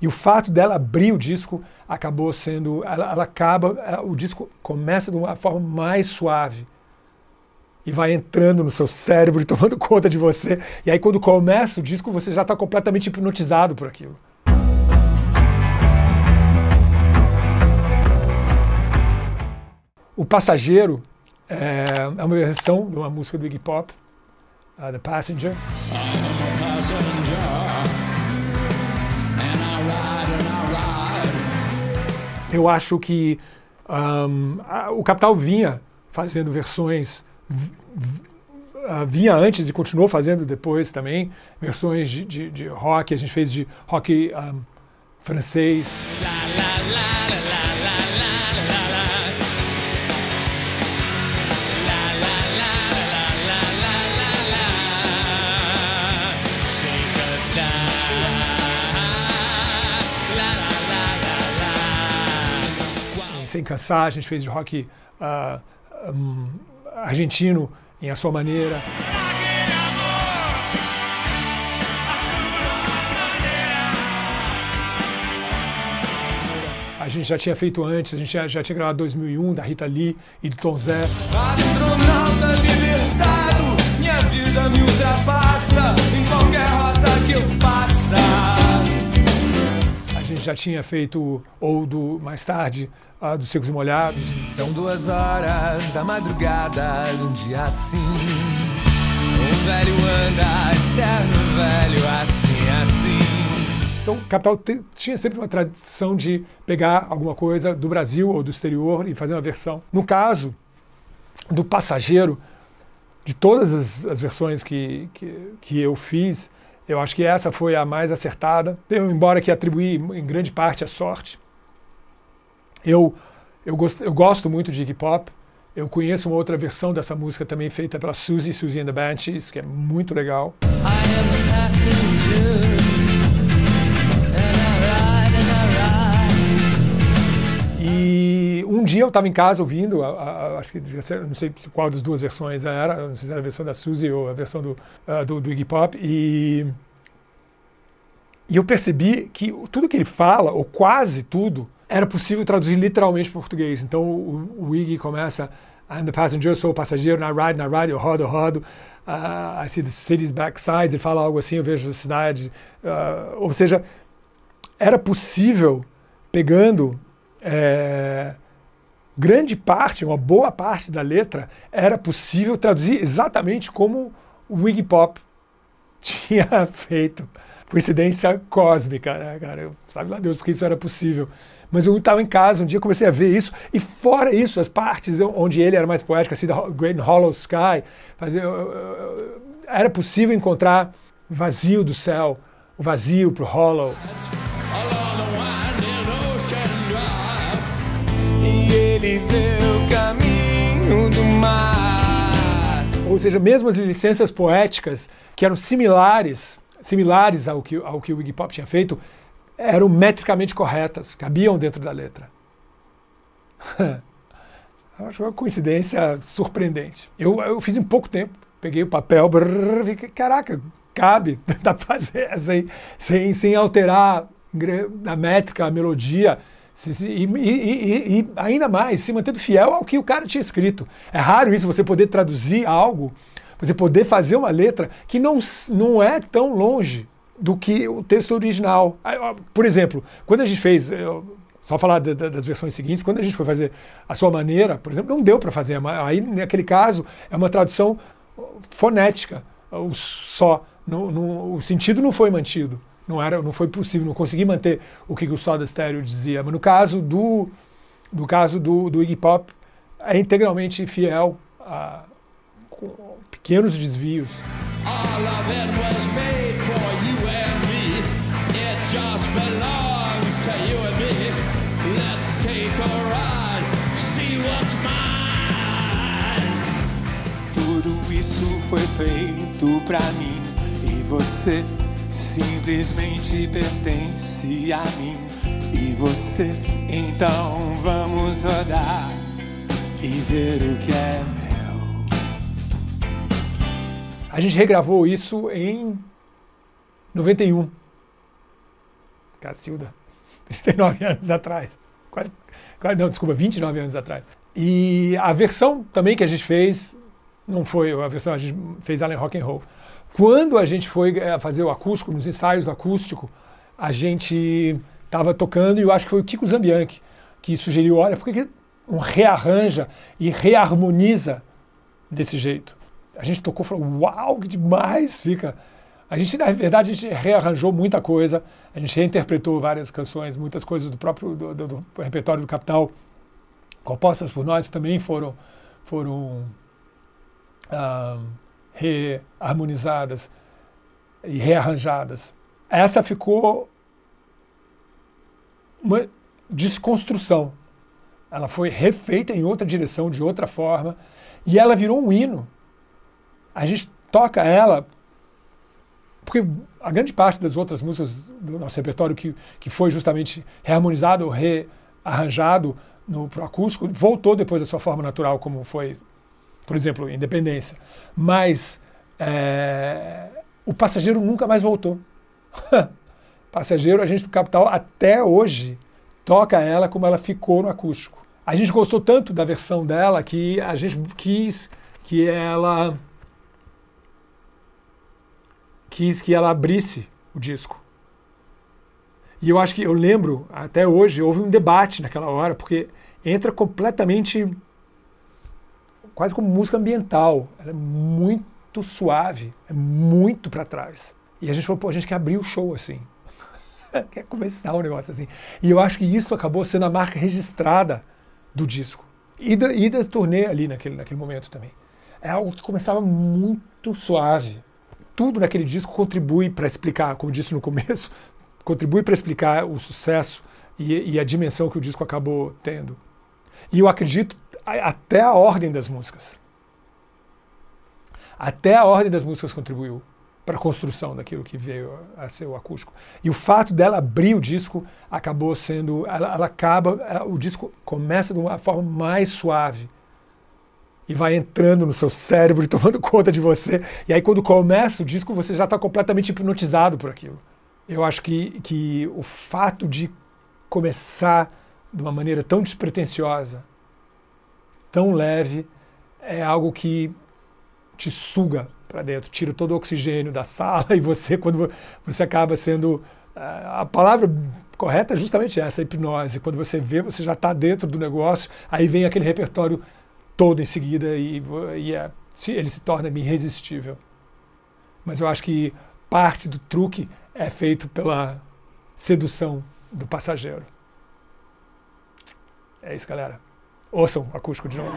E o fato dela abrir o disco acabou sendo. Ela, ela acaba. O disco começa de uma forma mais suave. E vai entrando no seu cérebro e tomando conta de você. E aí, quando começa o disco, você já está completamente hipnotizado por aquilo. O Passageiro é, é uma versão de uma música do Iggy Pop, uh, The Passenger. Eu acho que um, a, o Capital vinha fazendo versões, uh, vinha antes e continuou fazendo depois também, versões de, de, de rock, a gente fez de rock um, francês. Sem cansar, a gente fez rock uh, um, argentino em a sua maneira. A gente já tinha feito antes, a gente já, já tinha gravado 2001 da Rita Lee e do Tom Zé. Astronauta libertado, minha vida me ultrapassa em qualquer rota que eu passe. A gente já tinha feito, ou do mais tarde, ah, dos Secos e Molhados. São duas horas da madrugada de um dia assim. Um velho anda, externo velho, assim, assim. Então, Capital tinha sempre uma tradição de pegar alguma coisa do Brasil ou do exterior e fazer uma versão. No caso do Passageiro, de todas as, as versões que, que, que eu fiz, eu acho que essa foi a mais acertada. Embora que atribuí em grande parte a sorte, eu, eu, gosto, eu gosto muito de hip hop. Eu conheço uma outra versão dessa música também feita pela Suzy, Suzy and the Banshees, que é muito legal. E um dia eu estava em casa ouvindo, a, a, acho que ser, não sei qual das duas versões era, não sei se era a versão da Suzy ou a versão do, uh, do, do Iggy Pop, e, e eu percebi que tudo que ele fala, ou quase tudo, era possível traduzir literalmente para português. Então o, o Iggy começa I'm the passenger, eu sou o passageiro, na ride, na ride, eu rodo, eu rodo. Uh, I see the city's backsides, ele fala algo assim, eu vejo a cidade. Uh, ou seja, era possível, pegando é, grande parte, uma boa parte da letra, era possível traduzir exatamente como o Iggy Pop tinha feito. Coincidência cósmica, né, cara? Eu, sabe lá Deus porque isso era possível. Mas eu estava em casa, um dia comecei a ver isso, e fora isso, as partes onde ele era mais poético, assim, Great Hollow Sky, fazia, era possível encontrar vazio do céu, o vazio para o hollow. E ele deu caminho do mar. Ou seja, mesmo as licenças poéticas, que eram similares, similares ao que, ao que o Iggy Pop tinha feito, eram metricamente corretas, cabiam dentro da letra. Acho uma coincidência surpreendente. Eu, eu fiz em pouco tempo. Peguei o papel, brrr, vi, caraca, cabe, dá pra fazer sem, sem, sem alterar a métrica, a melodia. E, e, e, ainda mais, se mantendo fiel ao que o cara tinha escrito. É raro isso, você poder traduzir algo, você poder fazer uma letra que não, não é tão longe do que o texto original. Por exemplo, quando a gente fez, só falar das versões seguintes, quando a gente foi fazer a sua maneira, por exemplo, não deu para fazer. Aí, naquele caso, é uma tradução fonética, o só. No, no, o sentido não foi mantido. Não, era, não foi possível, não consegui manter o que o Soda Stereo dizia. Mas no caso do, do caso do, do Iggy Pop, é integralmente fiel a, com pequenos desvios. Tudo isso foi feito pra mim e você simplesmente pertence a mim. E você, então vamos rodar e ver o que é A gente regravou isso em 91. Cacilda, 39 anos atrás. Quase, quase, não, desculpa, 29 anos atrás. E a versão também que a gente fez, não foi a versão, a gente fez em rock and roll. Quando a gente foi eh, fazer o acústico, nos ensaios do acústico, a gente estava tocando e eu acho que foi o Kiko Zambianchi que sugeriu, olha, por que não rearranja e reharmoniza desse jeito? A gente tocou e falou, uau, que demais fica. A gente, na verdade, a gente rearranjou muita coisa, a gente reinterpretou várias canções, muitas coisas do próprio do, do, do repertório do Capital, compostas por nós, também foram, foram ah, reharmonizadas e rearranjadas. Essa ficou uma desconstrução. Ela foi refeita em outra direção, de outra forma, e ela virou um hino. A gente toca ela porque a grande parte das outras músicas do nosso repertório que, que foi justamente reharmonizado ou rearranjado no pro acústico voltou depois da sua forma natural, como foi, por exemplo, Independência. Mas é, o Passageiro nunca mais voltou. passageiro, a gente do Capital até hoje toca ela como ela ficou no acústico. A gente gostou tanto da versão dela que a gente quis que ela quis que ela abrisse o disco. E eu acho que eu lembro até hoje houve um debate naquela hora porque entra completamente quase como música ambiental. Ela é muito suave, é muito para trás. E a gente falou, pô, a gente quer abrir o show assim. quer começar o um negócio assim. E eu acho que isso acabou sendo a marca registrada do disco. E da, e da turnê ali naquele, naquele momento também. É algo que começava muito suave. Tudo naquele disco contribui para explicar, como disse no começo, contribui para explicar o sucesso e, e a dimensão que o disco acabou tendo. E eu acredito até a ordem das músicas. Até a ordem das músicas contribuiu para a construção daquilo que veio a ser o acústico. E o fato dela abrir o disco acabou sendo, ela, ela acaba, é, o disco começa de uma forma mais suave e vai entrando no seu cérebro e tomando conta de você. E aí quando começa o disco você já está completamente hipnotizado por aquilo. Eu acho que, que o fato de começar de uma maneira tão despretensiosa, tão leve, é algo que te suga para dentro, tira todo o oxigênio da sala e você, quando você acaba sendo. Eh, a palavra correta é justamente essa, hipnose. Quando você vê, você já está dentro do negócio, aí vem aquele repertório todo em seguida e, e é, ele se torna irresistível. Mas eu acho que parte do truque é feito pela sedução do passageiro. É isso, galera. Ouçam acústico de novo.